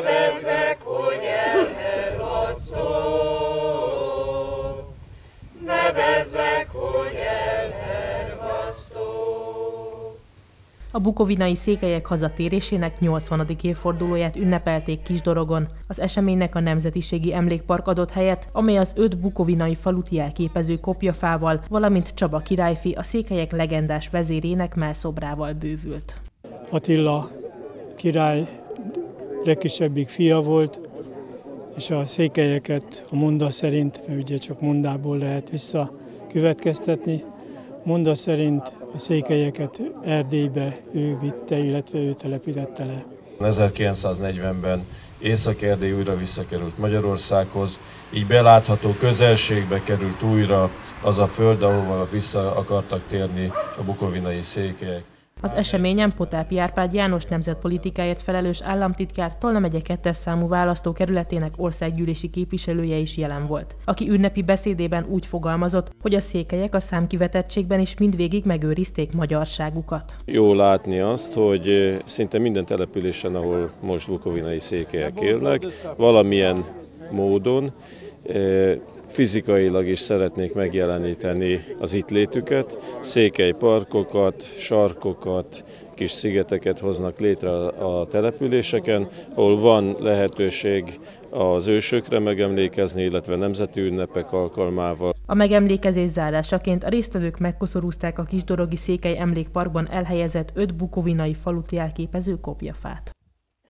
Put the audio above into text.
sebezek, hogy el ne hogy elhervasztó. A bukovinai székelyek hazatérésének 80. évfordulóját ünnepelték Kisdorogon. Az eseménynek a Nemzetiségi Emlékpark adott helyet, amely az öt bukovinai falut jelképező kopjafával, valamint Csaba királyfi a székelyek legendás vezérének melszobrával bővült. Attila király legkisebbik fia volt, és a székelyeket a monda szerint, mert ugye csak mondából lehet visszakövetkeztetni, monda szerint a székelyeket Erdélybe ő vitte, illetve ő telepítette le. 1940-ben Észak-Erdély újra visszakerült Magyarországhoz, így belátható közelségbe került újra az a föld, ahova vissza akartak térni a bukovinai székelyek. Az eseményen Potápi Árpád János nemzetpolitikáért felelős államtitkár Tolna megye 2 számú választókerületének országgyűlési képviselője is jelen volt, aki ünnepi beszédében úgy fogalmazott, hogy a székelyek a számkivetettségben is mindvégig megőrizték magyarságukat. Jó látni azt, hogy szinte minden településen, ahol most bukovinai székelyek élnek, valamilyen módon fizikailag is szeretnék megjeleníteni az itt létüket. Székely parkokat, sarkokat, kis szigeteket hoznak létre a településeken, ahol van lehetőség az ősökre megemlékezni, illetve nemzeti ünnepek alkalmával. A megemlékezés zárásaként a résztvevők megkoszorúzták a Kisdorogi Székely Emlékparkban elhelyezett öt bukovinai falut jelképező kopjafát.